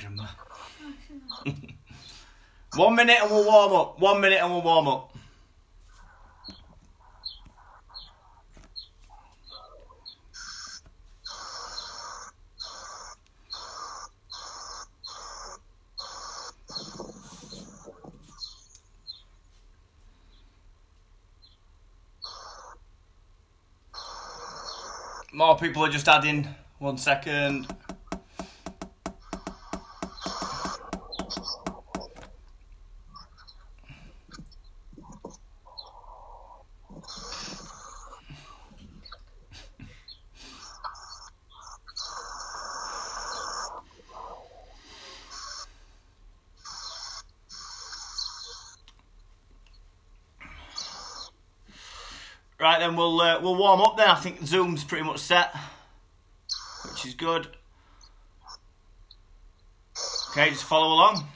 Grandma. One minute and we'll warm up. One minute and we'll warm up. More people are just adding. One second. Right then, we'll uh, we'll warm up then. I think Zoom's pretty much set, which is good. Okay, just follow along.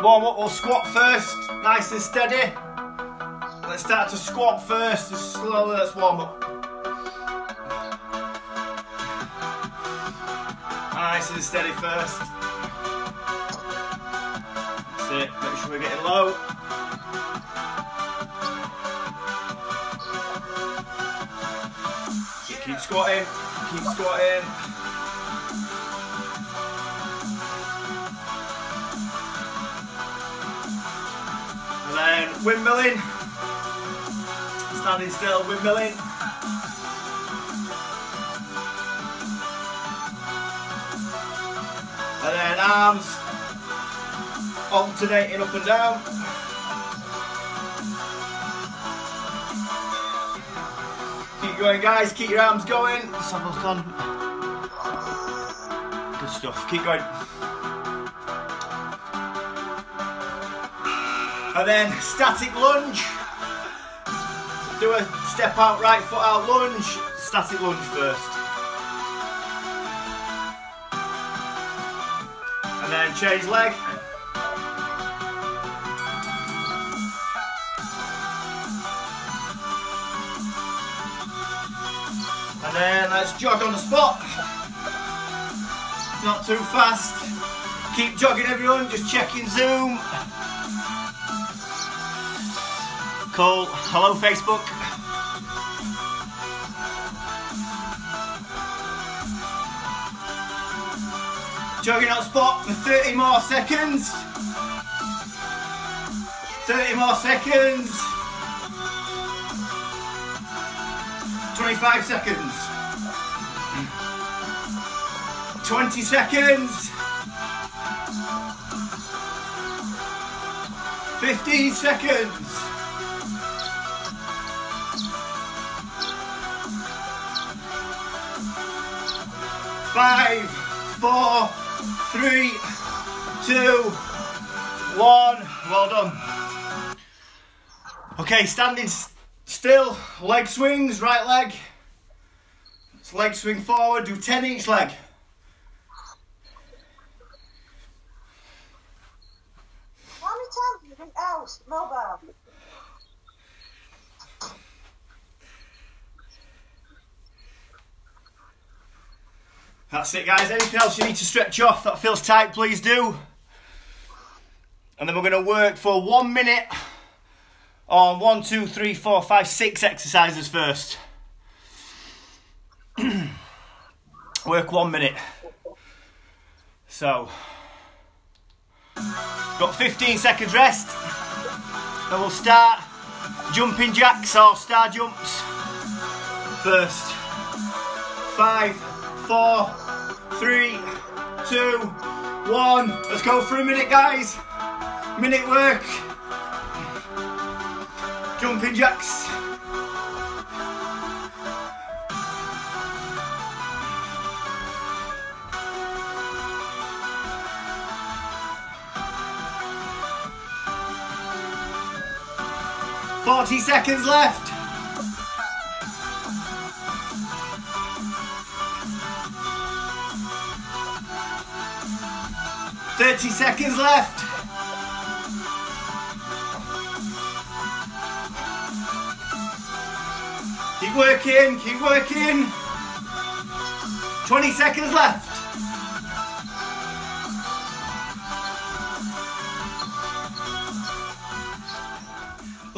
Warm up, we'll squat first, nice and steady. Let's start to squat first, just slowly, let's warm up. Nice and steady first. That's it, make sure we're getting low. Keep squatting, keep squatting. And then windmilling. Standing still, windmilling. And then arms alternating up and down. Keep going guys, keep your arms going. Let's have a look on. Good stuff, keep going. And then static lunge. Do a step out, right foot out lunge. Static lunge first. And then change leg. Let's jog on the spot. Not too fast. Keep jogging everyone, just checking Zoom. Cool. Hello Facebook. Jogging on spot for 30 more seconds. 30 more seconds. 25 seconds. 20 seconds. 15 seconds. Five, four, three, two, one. Well done. Okay, standing still, leg swings, right leg. Let's leg swing forward, do 10 each leg. Mobile? That's it, guys. Anything else you need to stretch off that feels tight, please do. And then we're going to work for one minute on one, two, three, four, five, six exercises first. work one minute. So, got 15 seconds rest. Then we'll start jumping jacks or star jumps first. Five, four, three, two, one. Let's go for a minute, guys. Minute work. Jumping jacks. Forty seconds left. Thirty seconds left. Keep working, keep working. 20 seconds left.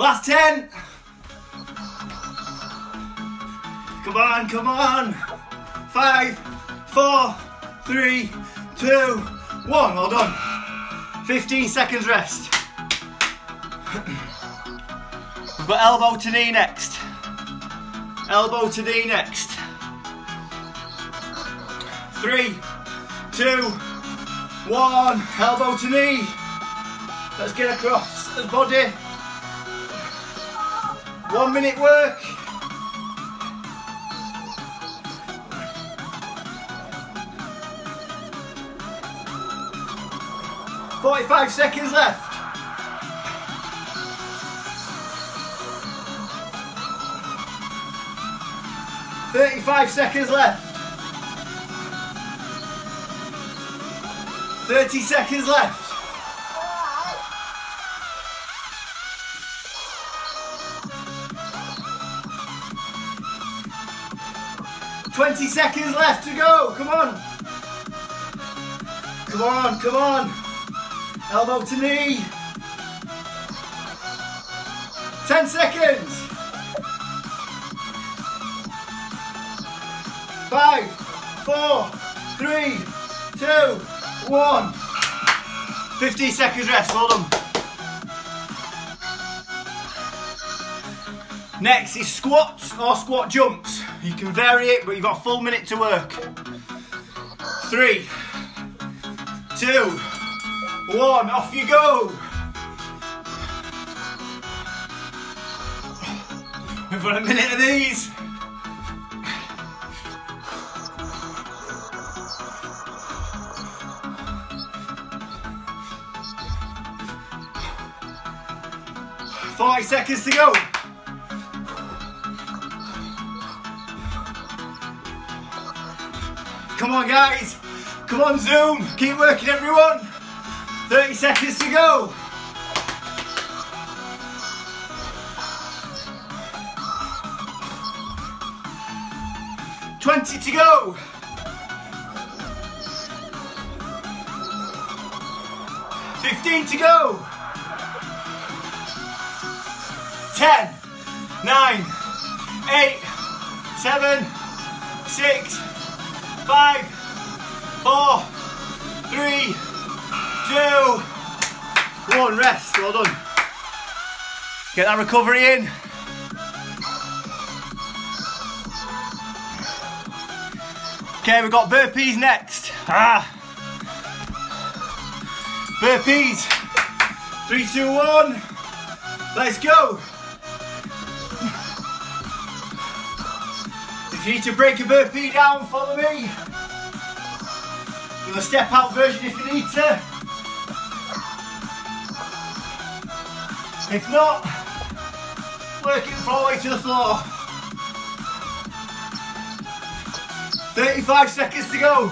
Last 10. Come on, come on. Five, four, three, two, one. Well done. 15 seconds rest. We've got elbow to knee next. Elbow to knee next. Three, two, one. Elbow to knee. Let's get across the body. One minute work. Forty-five seconds left. Thirty-five seconds left. Thirty seconds left. Twenty seconds left to go. Come on. Come on, come on. Elbow to knee. Ten seconds. Five, four, three, two, one. 50 seconds rest, hold done. Next is squats or squat jumps. You can vary it, but you've got a full minute to work. Three, two, one, off you go. We've got a minute of these. Five seconds to go. Come on, guys. Come on, Zoom. Keep working, everyone. 30 seconds to go. Twenty to go. Fifteen to go. Ten, nine, eight, seven, six, five, four, three, two, one. Rest. Well done. Get that recovery in. Okay, we've got burpees next. Ah. Burpees. Three, two, one. Let's go. If you need to break a burpee down, follow me. Do a step out version if you need to. If not, work it all the way to the floor. 35 seconds to go.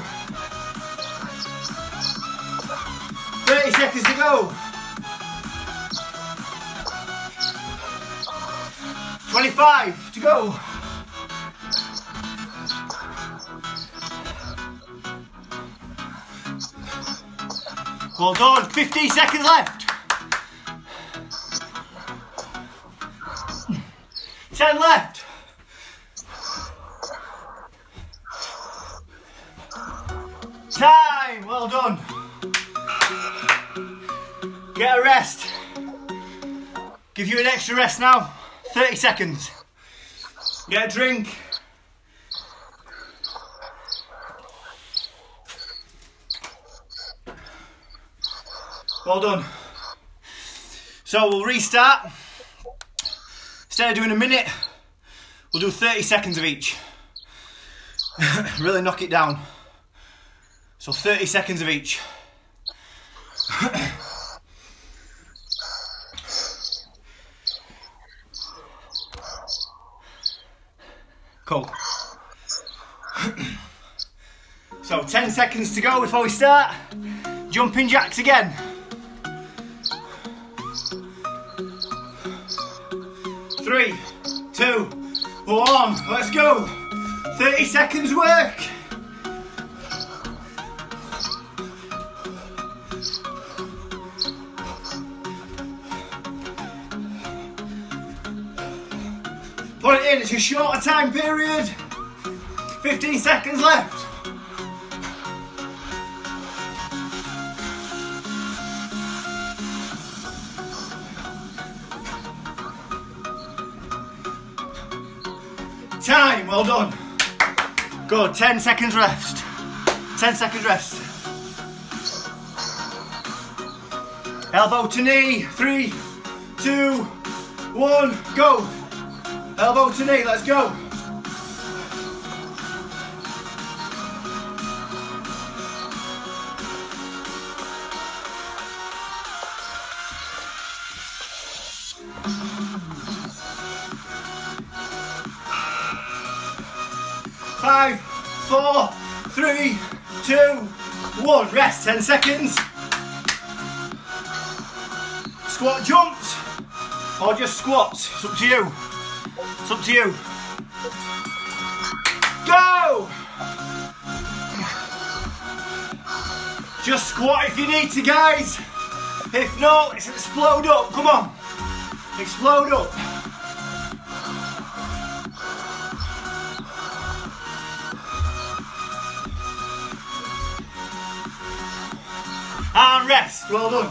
30 seconds to go. 25 to go. Well done. 15 seconds left. 10 left. Time. Well done. Get a rest. Give you an extra rest now. 30 seconds. Get a drink. Well done. So we'll restart. Instead of doing a minute, we'll do 30 seconds of each. really knock it down. So 30 seconds of each. Cool. so 10 seconds to go before we start. Jumping jacks again. Three, two, one, let's go. 30 seconds work. Put it in, it's a shorter time period. 15 seconds left. Time, well done. Good, 10 seconds rest. 10 seconds rest. Elbow to knee, three, two, one, go. Elbow to knee, let's go. One. Rest, 10 seconds. Squat jumps or just squats. It's up to you. It's up to you. Go! Just squat if you need to, guys. If not, let's explode up. Come on. Explode up. Well done.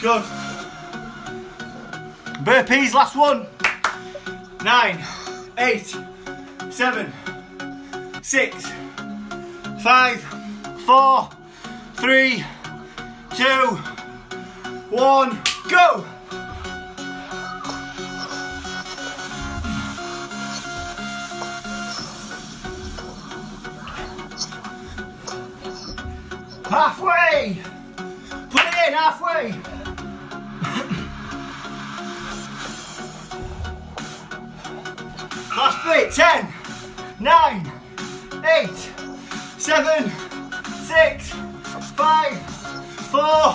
Good. Burpees, last one. Nine, eight, seven, six, five, four, three, two, one, go! Halfway! In halfway! Last bit, 10, 9, 8, 7, 6, 5, 4,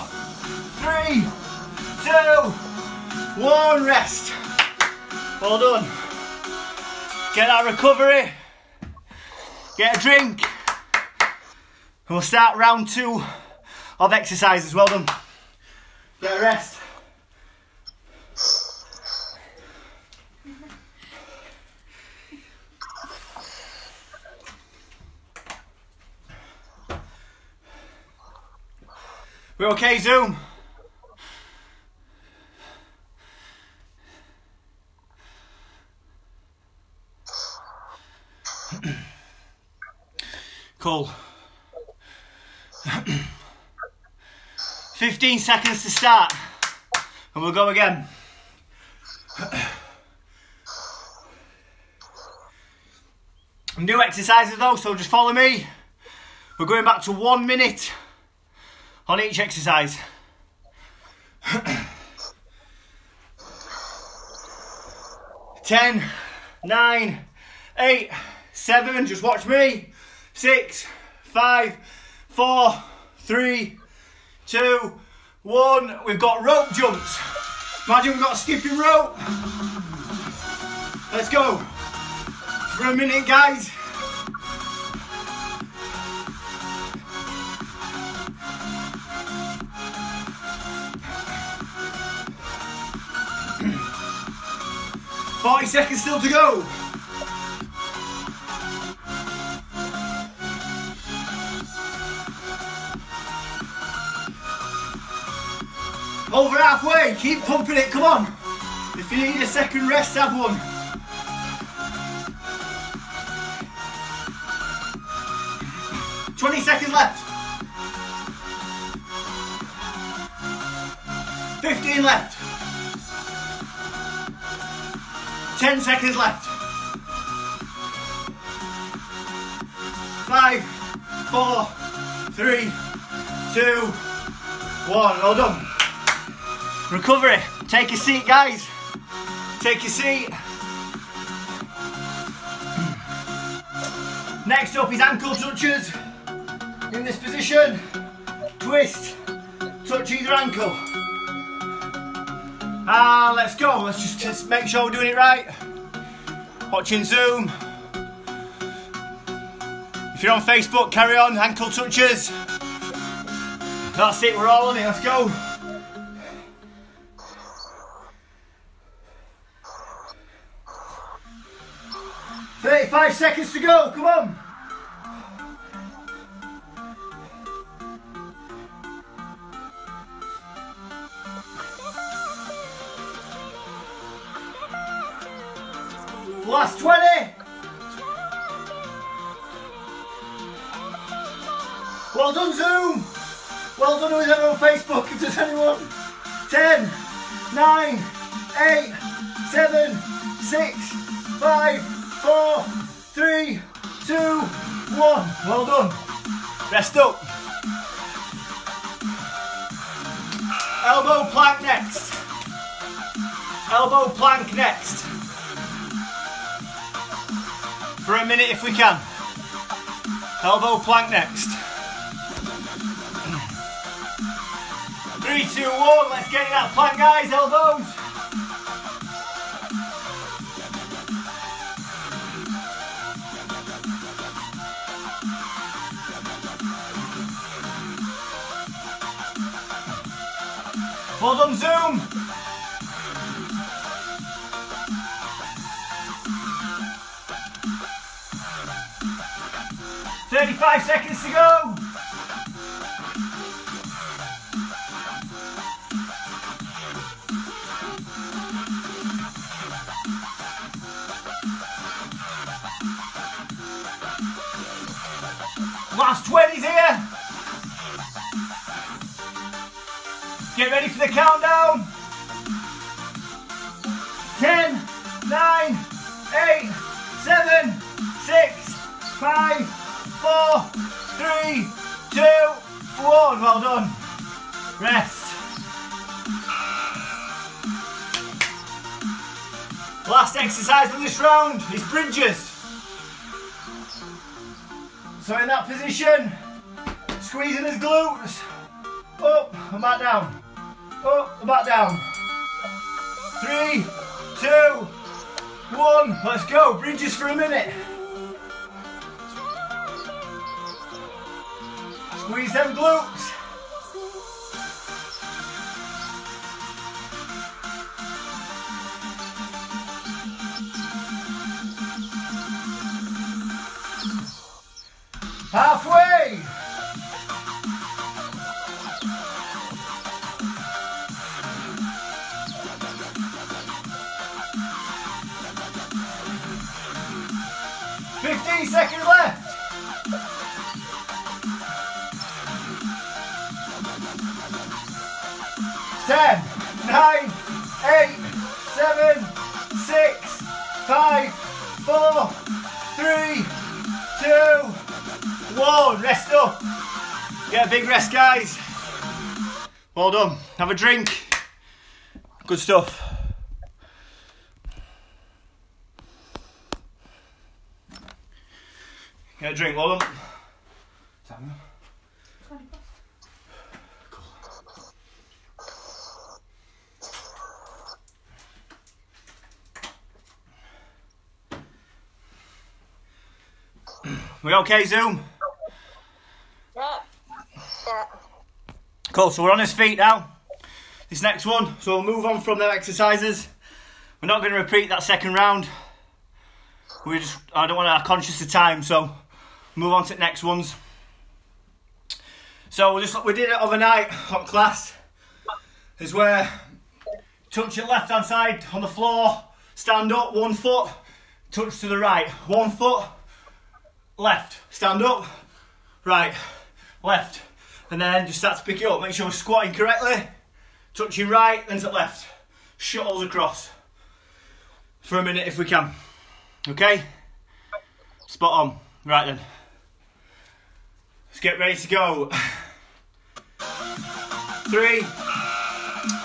3, 2, 1, rest. Well done. Get that recovery, get a drink, and we'll start round two of exercises. Well done. Get a rest. We're okay, Zoom? cool. 15 seconds to start, and we'll go again. New exercises though, so just follow me. We're going back to one minute on each exercise. Ten, nine, eight, seven, just watch me. Six, five, four, three, two, one. We've got rope jumps. Imagine we've got a skipping rope. Let's go. For a minute, guys. Forty seconds still to go. Over halfway, keep pumping it, come on. If you need a second rest, have one. Twenty seconds left. Fifteen left. Ten seconds left. Five, four, three, two, one. All done. Recovery. Take a seat, guys. Take a seat. Next up is ankle touches. In this position, twist, touch either ankle. Ah, let's go. Let's just, just make sure we're doing it right. Watching Zoom. If you're on Facebook, carry on. Ankle touches. That's it. We're all on it. Let's go. Thirty-five seconds to go. Come on. Last 20. Well done, Zoom. Well done with everyone on Facebook. If there's anyone. 10, 9, 8, 7, 6, 5, 4, 3, 2, 1. Well done. Rest up. Elbow plank next. Elbow plank next. For a minute if we can. Elbow plank next. Three, two, one. Let's get that plank, guys. Elbows. Well on, Zoom. Thirty-five seconds to go. Last 20's round is bridges. So in that position, squeezing his glutes, up and back down, up and back down. Three, two, one, let's go, bridges for a minute. Squeeze them glutes. Halfway! Fifteen seconds left. Ten, nine, eight, seven, six, five, four, three, Rest up. Get a big rest, guys. Well done. Have a drink. Good stuff. Get a drink, well done. We okay, Zoom? Cool, so we're on his feet now. This next one, so we'll move on from the exercises. We're not going to repeat that second round. We just, I don't want to conscious of time, so move on to the next ones. So we just we did it overnight on class. Is where touch your left hand side on the floor, stand up, one foot, touch to the right, one foot, left, stand up, right, left, and then just start to pick it up. Make sure we're squatting correctly, touching right, then to left, shuttles across for a minute if we can. Okay, spot on. Right then, let's get ready to go. Three.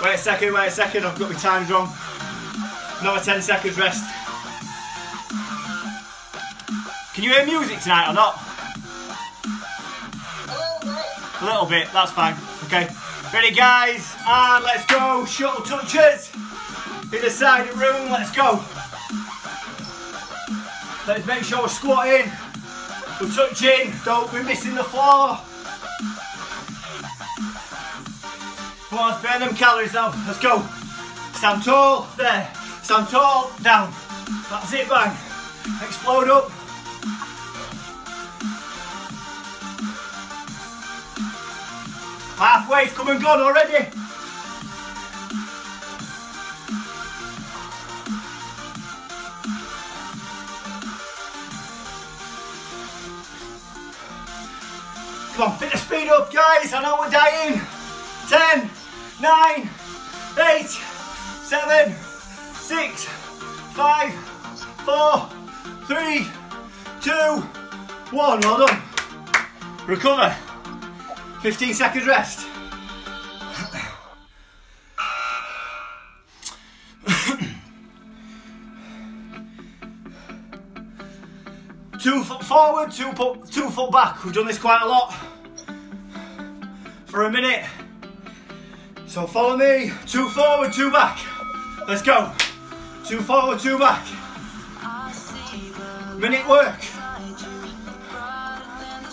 Wait a second, wait a second, I've got my times wrong. Another 10 seconds rest. Can you hear music tonight or not? A little bit. That's fine. Okay. Ready guys, and let's go. Shuttle touches. In the side of the room, let's go. Let's make sure we're squatting. We're touching, don't be missing the floor. Come on, let's burn them calories now. Let's go. Stand tall, there. Stand tall, down. That's it, bang. Explode up. Halfway's come and gone already. Come on, bit of speed up, guys. I know we're dying. 10, 9, 8, 7, 6, 5, 4, 3, 2, 1. Well done. Recover. 15 seconds rest. two foot forward, two foot, two foot back. We've done this quite a lot for a minute. So follow me. Two forward, two back. Let's go. Two forward, two back. Minute work.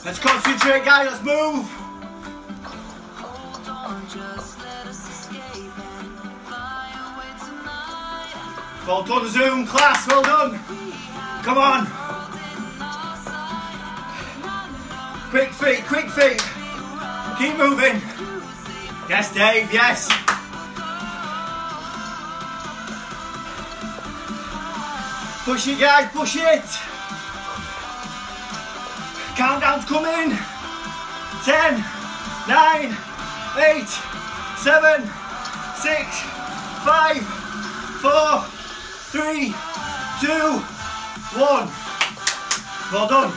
Let's concentrate, guys. Let's move. Well done, Zoom class. Well done. Come on. Quick feet, quick feet. Keep moving. Yes, Dave, yes. Push it, guys, push it. Countdown's coming. 10, 9, 8, 7, 6, 5, 4, 3, 2, 1. Well done.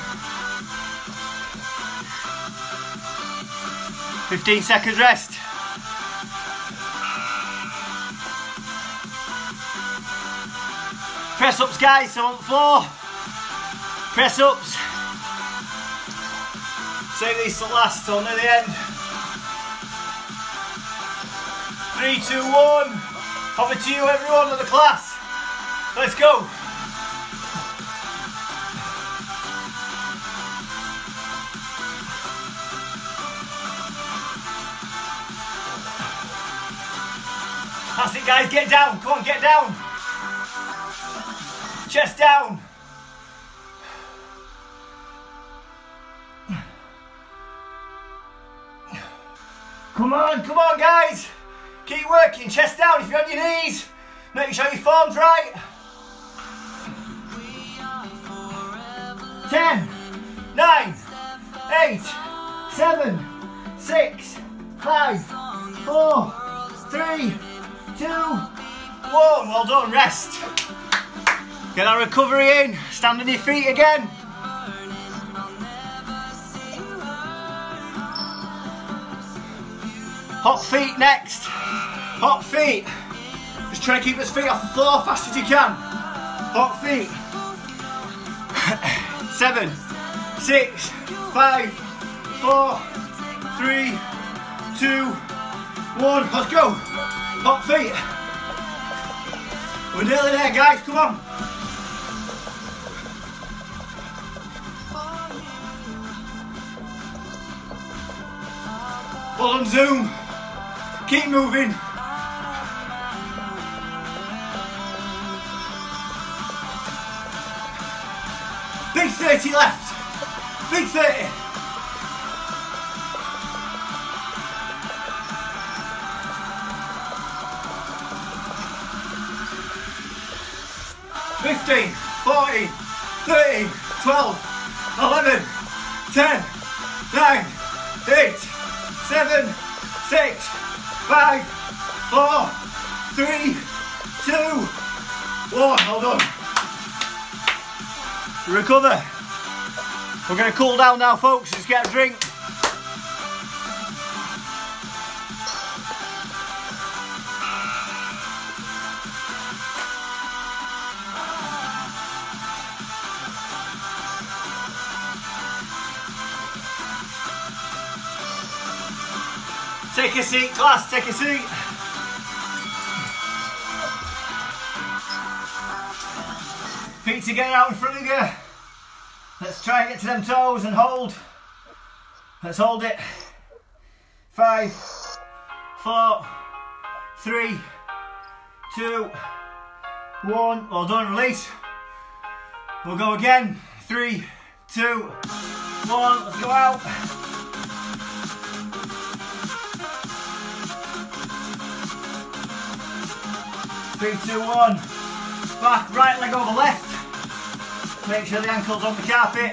15 seconds rest. Press ups, guys, so on floor. Press ups. Save these to last till near the end. Three, two, one. Over to you, everyone of the class. Let's go. That's it, guys. Get down. Come on, get down. Chest down. Come on, come on, guys. Keep working. Chest down if you're on your knees. Make sure your form's right. 10, 9, 8, 7, 6, 5, 4, 3, 2, 1. Well done, rest. Get that recovery in. Stand on your feet again. Hot feet next. Hot feet. Just try to keep his feet off the floor as fast as you can. Hot feet. Seven, six, five, four, three, two, one. Let's go. Hot feet. We're nearly there, guys. Come on. Well on Zoom. Keep moving. 30 left. Big 30. Fifteen, fourteen, thirteen, twelve, eleven, ten, nine, eight, seven, six, five, four, three, two, one. Hold on. Recover. We're going to cool down now, folks. Let's get a drink. Take a seat, class, take a seat. Feet together out in front of you. Let's try and get to them toes and hold. Let's hold it. Five, four, three, two, one. Well done, release. We'll go again. Three, two, one. Let's go out. Three, two, one. Back, right leg over left. Make sure the ankle's on the carpet.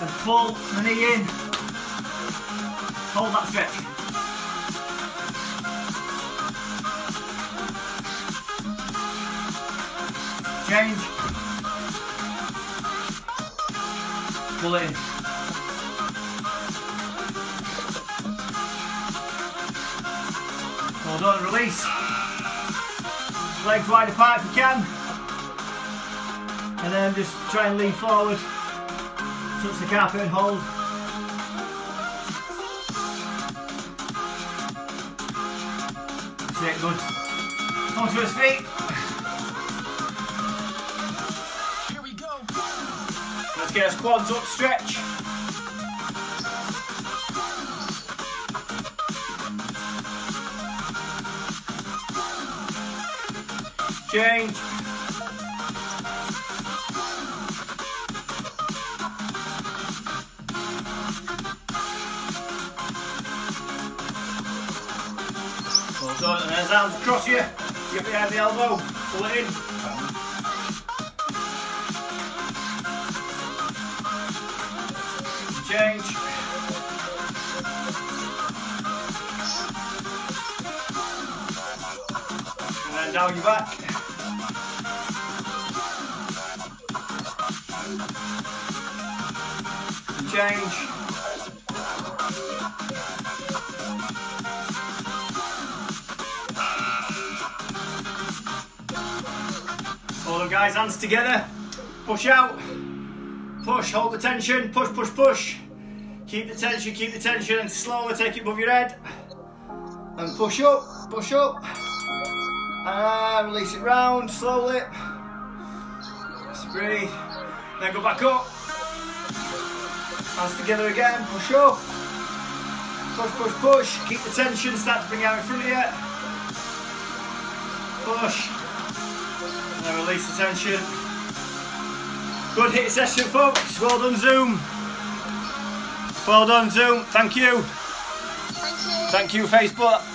And pull the knee in. Hold that stretch. Change. Pull in. Hold on, release. Legs wide apart if you can. And then just try and lean forward. Touch the carpet and hold. That's it, good. Onto his feet. Here we go. Let's get our squads up, stretch. Change. Arms across you. Get behind the elbow, pull it in. Change. And then down your back. Change. Guys, hands together. Push out. Push, hold the tension. Push, push, push. Keep the tension, keep the tension, and slowly take it above your head. And push up, push up. And release it round slowly. Just breathe. Then go back up. Hands together again. Push up. Push, push, push. Keep the tension. Start to bring out in front of you. Push. And release the tension. Good HIIT session, folks. Well done, Zoom. Well done, Zoom. Thank you. Thank you. Thank you, Facebook.